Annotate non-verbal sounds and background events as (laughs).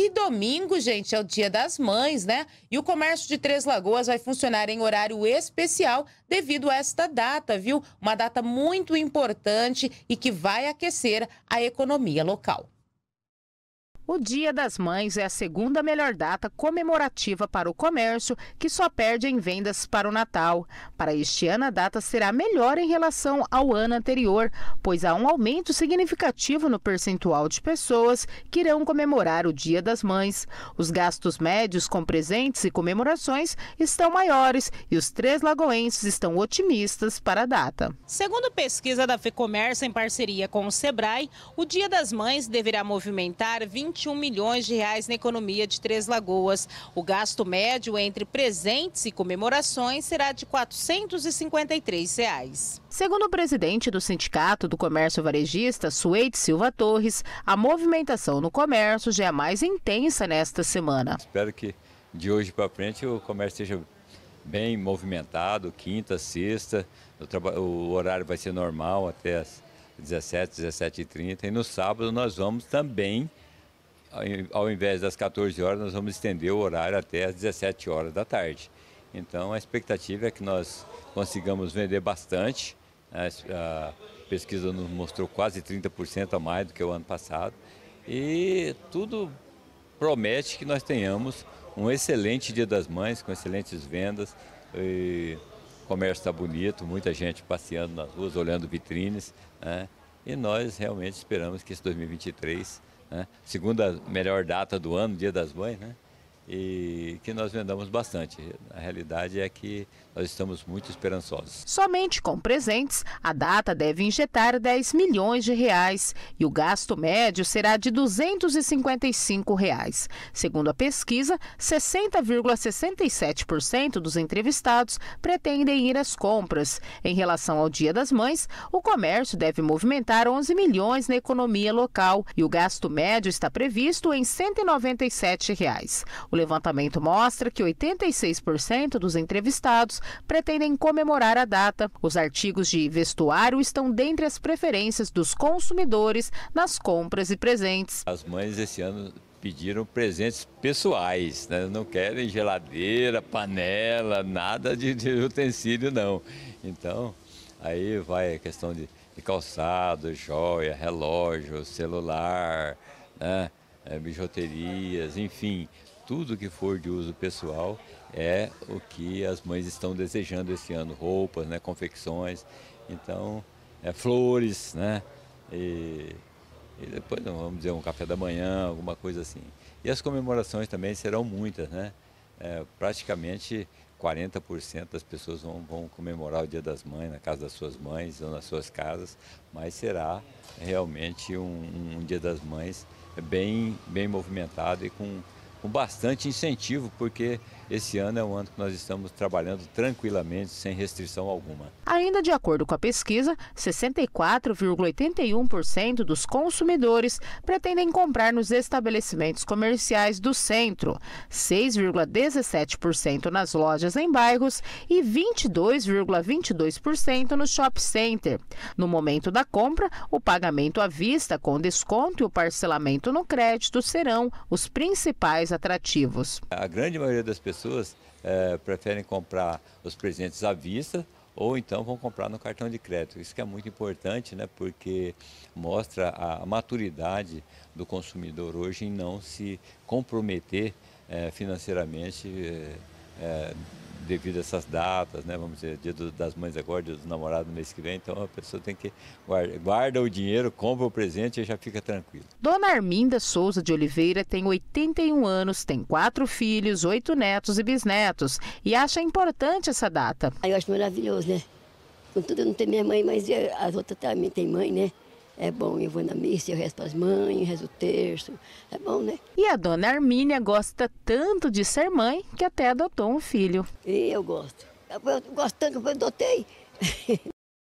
E domingo, gente, é o dia das mães, né? E o comércio de Três Lagoas vai funcionar em horário especial devido a esta data, viu? Uma data muito importante e que vai aquecer a economia local. O Dia das Mães é a segunda melhor data comemorativa para o comércio, que só perde em vendas para o Natal. Para este ano, a data será melhor em relação ao ano anterior, pois há um aumento significativo no percentual de pessoas que irão comemorar o Dia das Mães. Os gastos médios com presentes e comemorações estão maiores e os três lagoenses estão otimistas para a data. Segundo pesquisa da FEComércio em parceria com o Sebrae, o Dia das Mães deverá movimentar 20 21 milhões de reais na economia de Três Lagoas. O gasto médio entre presentes e comemorações será de 453 reais. Segundo o presidente do Sindicato do Comércio Varejista, Suede Silva Torres, a movimentação no comércio já é mais intensa nesta semana. Espero que de hoje para frente o comércio esteja bem movimentado, quinta, sexta, o, o horário vai ser normal até as 17, 17h30 e no sábado nós vamos também ao invés das 14 horas, nós vamos estender o horário até as 17 horas da tarde. Então, a expectativa é que nós consigamos vender bastante. A pesquisa nos mostrou quase 30% a mais do que o ano passado. E tudo promete que nós tenhamos um excelente Dia das Mães, com excelentes vendas. O comércio está bonito, muita gente passeando nas ruas, olhando vitrines. Né? E nós realmente esperamos que esse 2023 né? segunda melhor data do ano, Dia das Mães, né? E que nós vendamos bastante. A realidade é que nós estamos muito esperançosos. Somente com presentes, a data deve injetar 10 milhões de reais e o gasto médio será de 255 reais. Segundo a pesquisa, 60,67% dos entrevistados pretendem ir às compras. Em relação ao Dia das Mães, o comércio deve movimentar 11 milhões na economia local e o gasto médio está previsto em 197 reais. O levantamento mostra que 86% dos entrevistados pretendem comemorar a data. Os artigos de vestuário estão dentre as preferências dos consumidores nas compras e presentes. As mães esse ano pediram presentes pessoais, né? não querem geladeira, panela, nada de, de utensílio não. Então, aí vai a questão de, de calçado, joia, relógio, celular, né? É, bijuterias, enfim, tudo que for de uso pessoal é o que as mães estão desejando esse ano, roupas, né, confecções, então, é, flores, né, e, e depois, vamos dizer, um café da manhã, alguma coisa assim. E as comemorações também serão muitas, né, é, praticamente 40% das pessoas vão, vão, comemorar o Dia das Mães na casa das suas mães ou nas suas casas, mas será realmente um, um Dia das Mães bem, bem movimentado e com com bastante incentivo, porque esse ano é um ano que nós estamos trabalhando tranquilamente, sem restrição alguma. Ainda de acordo com a pesquisa, 64,81% dos consumidores pretendem comprar nos estabelecimentos comerciais do centro, 6,17% nas lojas em bairros e 22,22% no shopping center. No momento da compra, o pagamento à vista com desconto e o parcelamento no crédito serão os principais atrativos. A grande maioria das pessoas é, preferem comprar os presentes à vista ou então vão comprar no cartão de crédito. Isso que é muito importante, né, porque mostra a maturidade do consumidor hoje em não se comprometer é, financeiramente é, devido a essas datas, né? Vamos dizer, dia das mães agora, dia dos namorados no mês que vem, então a pessoa tem que guarda, guarda o dinheiro, compra o presente e já fica tranquilo. Dona Arminda Souza de Oliveira tem 81 anos, tem quatro filhos, oito netos e bisnetos e acha importante essa data. Eu acho maravilhoso, né? Contudo, eu não tenho minha mãe, mas as outras também têm mãe, né? É bom, eu vou na missa, eu rezo para as mães, rezo o terço. É bom, né? E a dona Armínia gosta tanto de ser mãe que até adotou um filho. E eu gosto. Eu gosto tanto que eu adotei. (laughs)